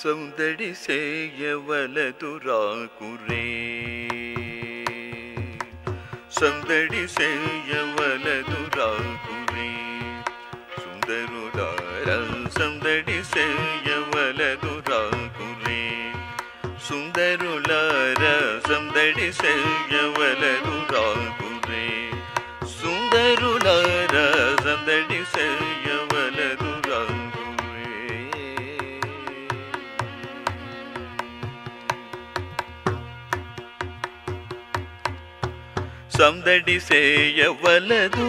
సందడి సేయవలదు రాకురే సందడి సేయవలదు రాకురే సుందరులార సందడి సేయవలదు రాకురే సుందరులార సందడి సేయవలదు సందడి చేయవలదు.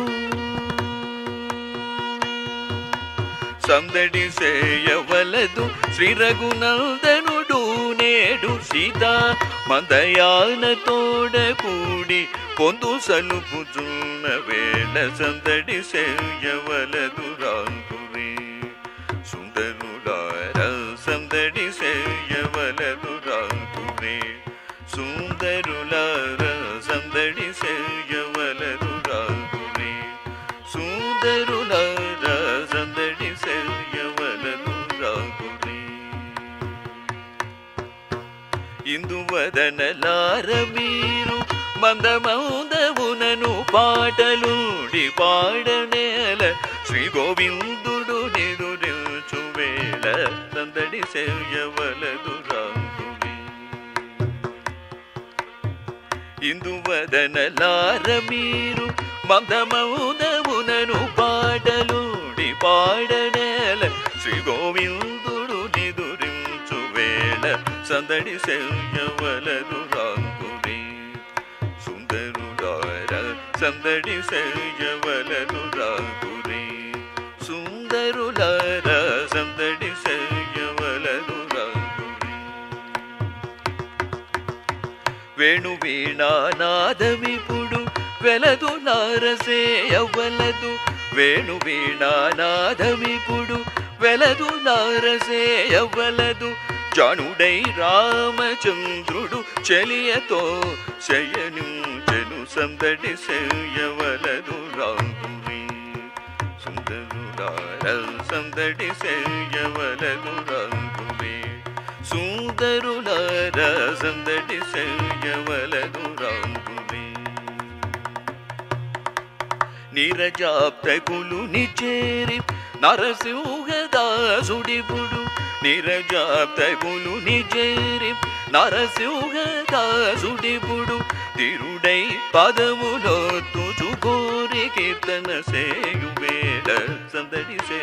సందడి చేయవలదు. శ్రీ రఘునందనుడు నేడు సీతా మందయాన తోడ కూడి పొందు సలుపుచున్న వేళ సందడి చేయవలదు రాంకురే సందడి సేయవలదు రాంకురే సుందరులార సందడి సేయవలదు రాంకురే ఇందువదనలార మీరు మందమౌదవునను పాటలుడి పాడనేల శ్రీ గోవిందుడు నిదురించు వేళ సందడి సేయవలదు ఇందువదనలార మీరు మందమౌదవునను పాటలుడి పాడనేల శ్రీ గోవిందుడు నిదురించు వేళ సందడి సేయవలదు రాంకురే సుందరుడార సందడి సేయవలదు రాంకురే సుందరులారా వేణు వీణానాదమిపుడు వెలదు నారసేయవలదు వేణు వీణానాదమిపుడు వెలదు నారసేయవలదు జానుడై రామచంద్రుడు చెలియతో శయనించెను సందడి సేయవలదు రాంగురి సుందరుడార సందడి సేయవలదు రాంగురి సుందరుడార సందడి సేయవలదు రాంగురి నిరజాప్తకులు నిచేరి నరసింహదాసుడిపుడు నిరజాప్తకులు నిచేరి నరసింహదాసుడిపుడు తిరుడై పదములో తుచుకోరి కీర్తన సేయువేళ సందడి సే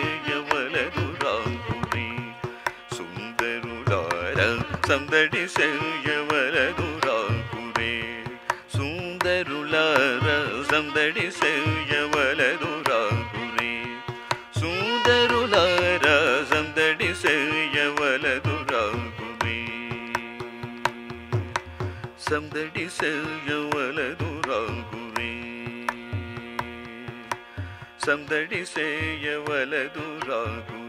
సందడి సేయవలదు రాంగురే సుందరులార సందడి సేయవలదు రాంగురే సుందరులార సందడి సేయవలదు రాంగురే సందడి సేయవలదు రాంగురే సందడి సేయవలదు రాగురే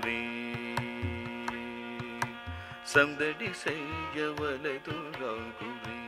సందడి సేయవలదు రాగురే